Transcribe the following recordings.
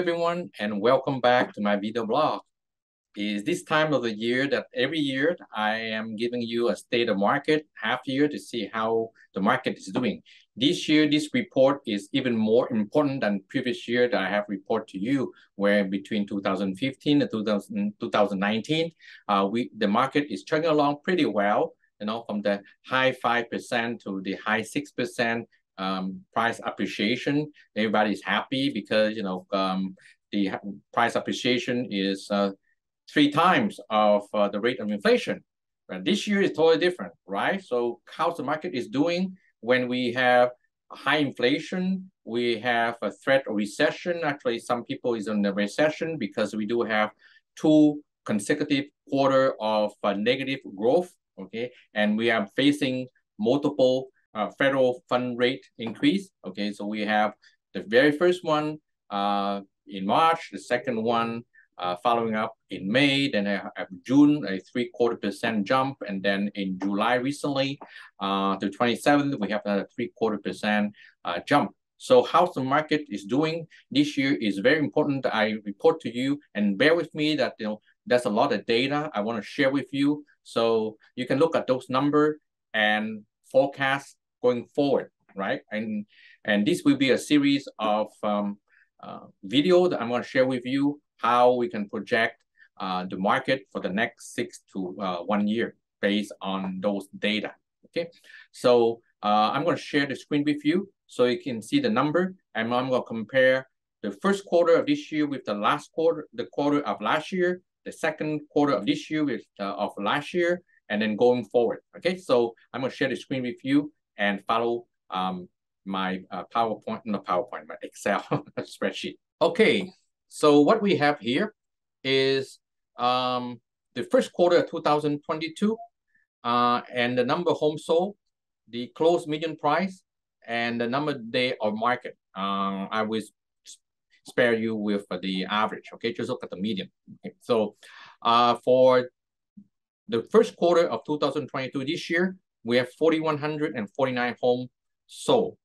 everyone, and welcome back to my video blog. Is this time of the year that every year I am giving you a state of market half year to see how the market is doing. This year, this report is even more important than previous year that I have report to you, where between 2015 and 2000, 2019, uh, we the market is chugging along pretty well, you know, from the high 5% to the high 6%, um, price appreciation. Everybody's happy because you know um, the price appreciation is uh, three times of uh, the rate of inflation. But this year is totally different, right? So how the market is doing when we have high inflation, we have a threat of recession. Actually, some people is in the recession because we do have two consecutive quarter of uh, negative growth. Okay, and we are facing multiple uh, federal fund rate increase. Okay, so we have the very first one uh, in March, the second one uh, following up in May, then I have June, a three quarter percent jump, and then in July recently, uh, the 27th, we have another three quarter percent uh, jump. So how the market is doing this year is very important. I report to you and bear with me that you know there's a lot of data I want to share with you. So you can look at those numbers and forecast going forward, right? And and this will be a series of um, uh, video that I'm going to share with you how we can project uh, the market for the next six to uh, one year based on those data. Okay, so uh, I'm going to share the screen with you so you can see the number, and I'm going to compare the first quarter of this year with the last quarter, the quarter of last year, the second quarter of this year with uh, of last year, and then going forward. Okay, so I'm going to share the screen with you and follow um, my uh, PowerPoint, not PowerPoint, my Excel spreadsheet. Okay, so what we have here is um, the first quarter of 2022 uh, and the number homes sold, the closed median price, and the number day of market. Uh, I will spare you with the average, okay? Just look at the median. Okay. So uh, for the first quarter of 2022 this year, we have 4,149 homes sold.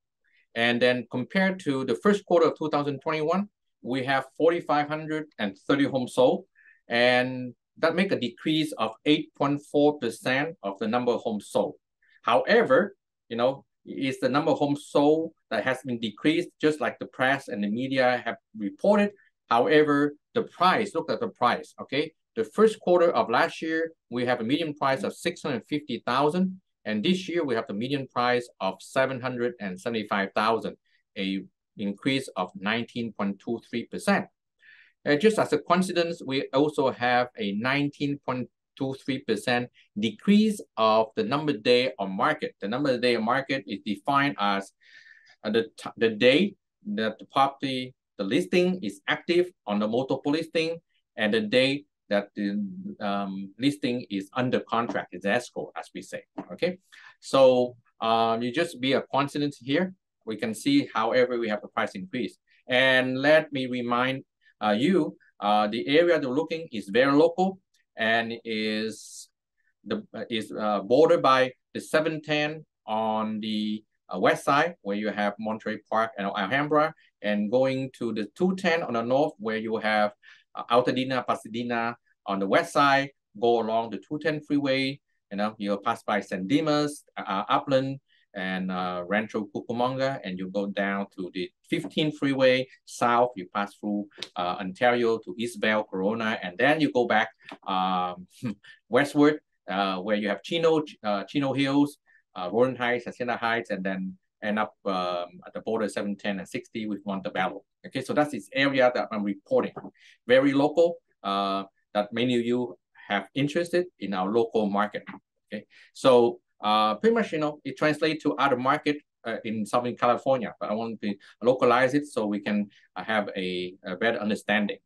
And then compared to the first quarter of 2021, we have 4,530 homes sold. And that make a decrease of 8.4% of the number of homes sold. However, you know, it's the number of homes sold that has been decreased, just like the press and the media have reported. However, the price, look at the price, okay? The first quarter of last year, we have a median price of 650,000. And this year we have the median price of 775,000, a increase of 19.23%. Uh, just as a coincidence, we also have a 19.23% decrease of the number day on market. The number day on market is defined as uh, the, the day that the property, the listing is active on the multiple listing and the day that the um, listing is under contract, is escrow, as we say, okay? So um, you just be a coincidence here. We can see, however, we have the price increase. And let me remind uh, you, uh, the area they're looking is very local and is the is uh, bordered by the 710 on the uh, west side where you have Monterey Park and Alhambra and going to the 210 on the north where you have uh, Altadena, Pasadena on the west side, go along the 210 freeway, you know, you'll pass by San Dimas, uh, Upland, and uh, Rancho Cucamonga, and you go down to the 15 freeway south, you pass through uh, Ontario to Eastvale, Corona, and then you go back um, westward uh, where you have Chino, uh, Chino Hills, uh, Rowland Heights, Hacienda Heights, and then end up um, at the border 710 and 60 with Montebello. Okay, so that's this area that I'm reporting. Very local, uh, that many of you have interested in our local market. Okay, so uh, pretty much, you know, it translates to other market uh, in Southern California, but I want to localize it so we can uh, have a, a better understanding.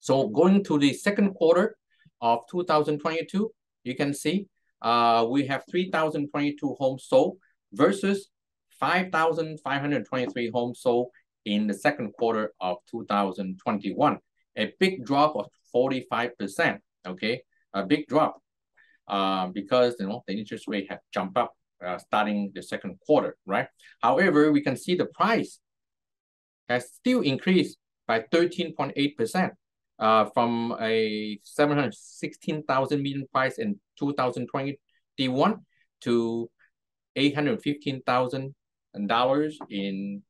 So going to the second quarter of 2022, you can see uh, we have 3,022 homes sold versus 5,523 homes sold in the second quarter of 2021. A big drop of 45%, okay? A big drop uh, because, you know, the interest rate have jumped up uh, starting the second quarter, right? However, we can see the price has still increased by 13.8%. Uh, from a 716,000 million price in 2021 to 815,000 dollars in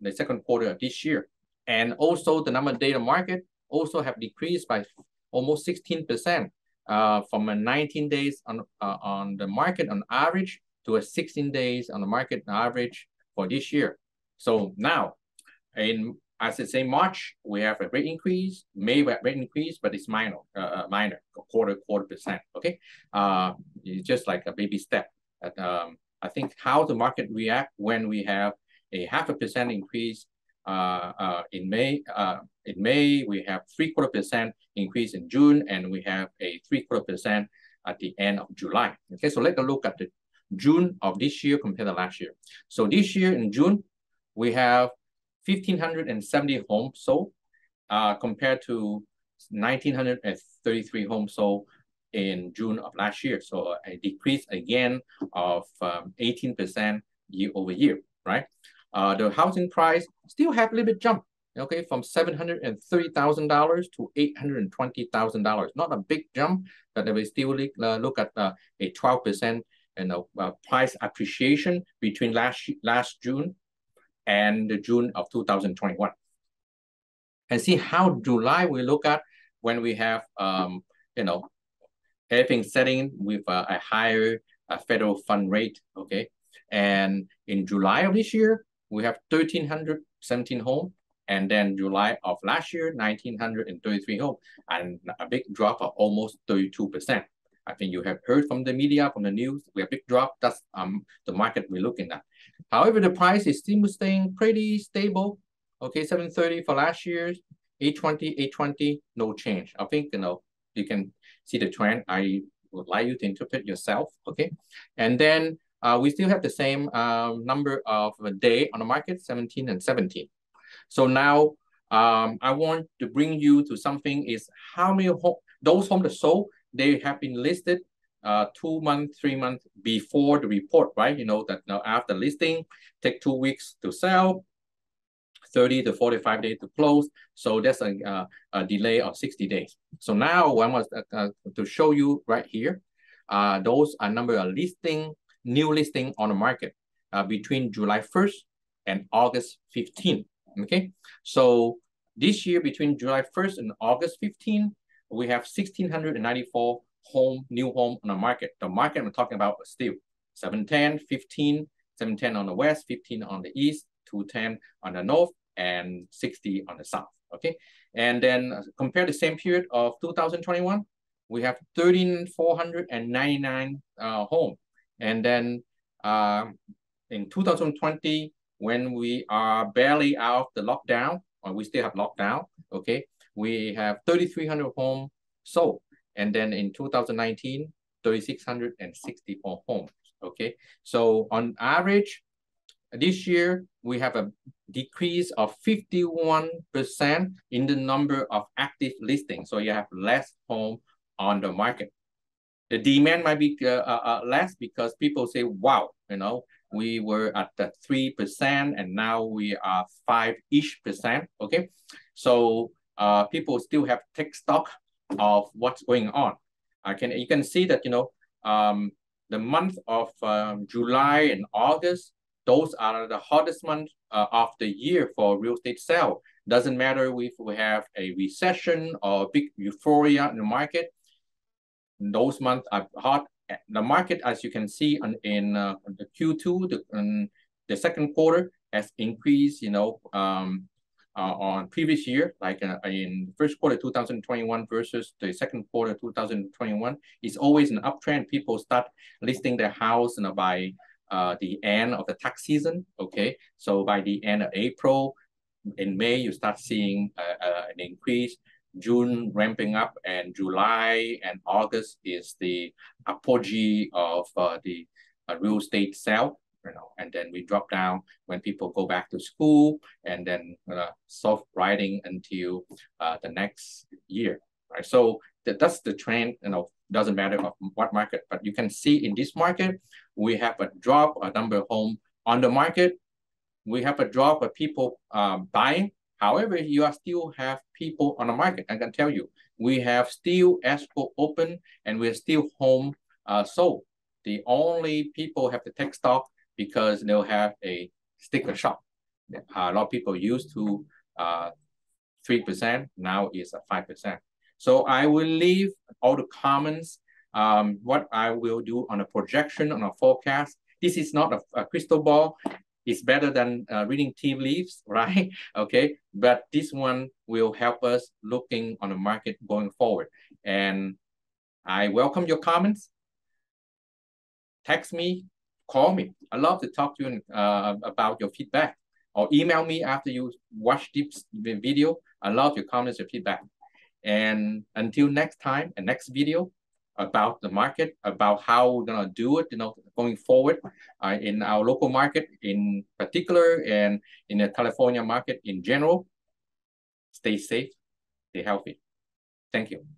the second quarter of this year. And also the number of data market also have decreased by almost 16% uh, from a 19 days on, uh, on the market on average to a 16 days on the market on average for this year. So now, in as I say, March we have a rate increase, May rate increase, but it's minor, uh, uh, minor, quarter quarter percent. Okay, uh, it's just like a baby step. At, Um, I think how the market react when we have a half a percent increase uh, uh, in May. Uh, in May, we have three quarter percent increase in June, and we have a three quarter percent at the end of July. Okay, so let's look at the June of this year compared to last year. So this year in June, we have 1,570 homes sold uh, compared to 1,933 homes sold in June of last year. So a decrease again of 18% um, year over year, right? Uh, the housing price still have a little bit jump, okay, from $730,000 to $820,000. Not a big jump, but we still uh, look at uh, a 12% you know, uh, price appreciation between last, last June and the June of 2021. And see how July we look at when we have, um, you know, everything setting with a, a higher uh, federal fund rate, okay? And in July of this year, we have 1,317 homes. And then July of last year, 1,933 homes, and a big drop of almost 32%. I think you have heard from the media, from the news, we have big drop. That's um the market we're looking at. However, the price is still staying pretty stable. Okay, 730 for last year, 820, 820, no change. I think you know you can see the trend. I would like you to interpret yourself. Okay, and then uh, we still have the same um, number of a day on the market, 17 and 17. So now um, I want to bring you to something is how many home, those homes that sold, they have been listed uh, two months, three months before the report, right? You know that now after listing, take two weeks to sell, 30 to 45 days to close. So that's a, uh, a delay of 60 days. So now I want uh, uh, to show you right here, uh, those are number of listing new listing on the market uh, between July 1st and August 15. Okay, so this year between July 1st and August 15, we have 1,694 home, new home on the market. The market I'm talking about is still 710, 15, 710 on the west, 15 on the east, 210 on the north, and 60 on the south. Okay, and then uh, compare the same period of 2021, we have 1,399 uh, home and then uh, in 2020, when we are barely out of the lockdown, or we still have lockdown, okay, we have 3,300 homes sold. And then in 2019, 3,664 homes, okay? So on average, this year, we have a decrease of 51% in the number of active listings. So you have less home on the market the demand might be uh, uh, uh, less because people say, wow, you know, we were at the 3% and now we are 5-ish percent, okay? So uh, people still have take stock of what's going on. I can You can see that, you know, um, the month of um, July and August, those are the hottest months uh, of the year for real estate sale. Doesn't matter if we have a recession or big euphoria in the market, those months are hot. The market, as you can see on, in uh, the Q2, the, um, the second quarter has increased, you know, um, uh, on previous year, like uh, in first quarter 2021 versus the second quarter 2021, it's always an uptrend. People start listing their house you know, by uh, the end of the tax season, okay? So by the end of April, in May, you start seeing uh, uh, an increase. June ramping up, and July and August is the apogee of uh, the uh, real estate sale. You know, and then we drop down when people go back to school, and then uh, soft riding until uh, the next year. Right. So that, that's the trend. You know, doesn't matter of what market, but you can see in this market we have a drop a number of home on the market. We have a drop of people um, buying However, you are still have people on the market. I can tell you, we have still escrow open and we're still home uh, sold. The only people have to take stock because they'll have a sticker shock. A lot of people used to uh, 3%, now it's a 5%. So I will leave all the comments, um, what I will do on a projection, on a forecast. This is not a, a crystal ball. It's better than uh, reading tea leaves, right? okay, but this one will help us looking on the market going forward. And I welcome your comments. Text me, call me. I love to talk to you uh, about your feedback or email me after you watch this video. I love your comments and feedback. And until next time and next video about the market, about how we're gonna do it, you know, going forward uh, in our local market in particular and in the California market in general. Stay safe, stay healthy. Thank you.